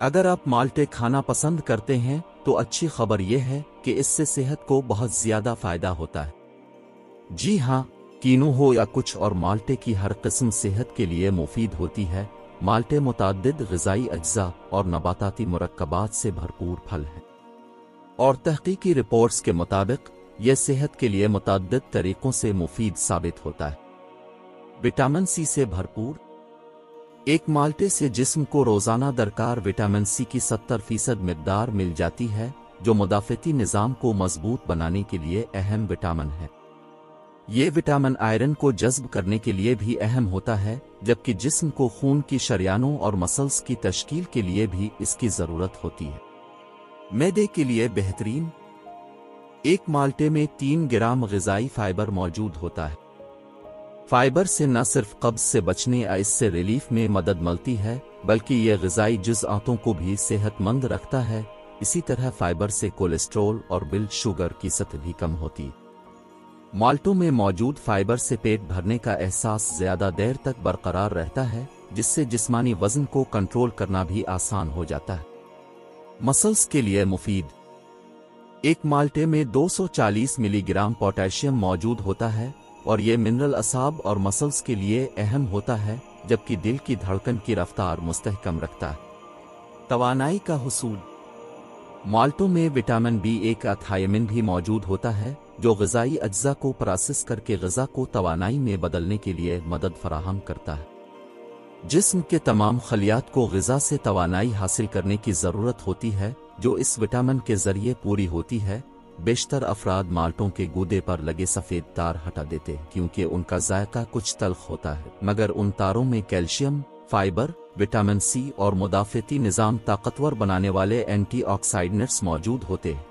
अगर आप माल्टे खाना पसंद करते हैं तो अच्छी खबर यह है कि इससे सेहत को बहुत ज़्यादा फ़ायदा होता है। जी हाँ कीनू हो या कुछ और माल्टे की हर किस्म सेहत के लिए मुफीद होती है। माल्टे मुतद गजाई अज्जा और नबाताती मरकबात से भरपूर फल है। और तहकीकी रिपोर्ट्स के मुताबिक, यह सेहत के लिए मुतद तरीकों से मुफीद साबित होता है। विटामिन सी से भरपूर एक माल्टे से जिस्म को रोज़ाना दरकार विटामिन सी की सत्तर फ़ीसद मकदार मिल जाती है, जो मुदाफती निज़ाम को मज़बूत बनाने के लिए अहम विटामिन है। ये विटामिन आयरन को जज्ब करने के लिए भी अहम होता है, जबकि जिस्म को खून की शरियानों और मसल्स की तश्कील के लिए भी इसकी ज़रूरत होती है। मैदे के लिए बेहतरीन। एक माल्टे में तीन ग्राम गजाई फाइबर मौजूद होता है। फाइबर से न सिर्फ़ कब्ज से बचने या इससे रिलीफ में मदद मिलती है, बल्कि यह गजाई जुज़ातों को भी सेहतमंद रखता है, इसी तरह फाइबर से कोलेस्ट्रोल और बिल्ड शुगर की सतह भी कम होती। माल्टों में मौजूद फाइबर से पेट भरने का एहसास ज़्यादा देर तक बरकरार रहता है, जिससे जिस्मानी वज़न को कंट्रोल करना भी आसान हो जाता है। मसल्स के लिए मुफीद। एक माल्टे में 240 मिलीग्राम पोटेशियम मौजूद होता है और ये मिनरल असाब और मसल्स के लिए अहम होता है, जबकि दिल की धड़कन की रफ्तार मुस्तहकम रखता है। तवानाई का हसूल। माल्टों में विटामिन बी एक अथायमिन भी मौजूद होता है, जो गजाई अज्जा को प्रोसेस करके गजा को तवानाई में बदलने के लिए मदद फराहम करता है। जिस्म के तमाम खलियात को गजा से तवानाई हासिल करने की ज़रूरत होती है, जो इस विटामिन के ज़रिए पूरी होती है बेशतर अफराद माल्टों के गूदे पर लगे सफ़ेद तार हटा देते क्योंकि उनका जायका कुछ तलख होता है। मगर उन तारों में कैल्शियम, फाइबर, विटामिन सी और मुदाफ़ती निज़ाम ताकतवर बनाने वाले एंटीऑक्सीडेंट्स मौजूद होते हैं।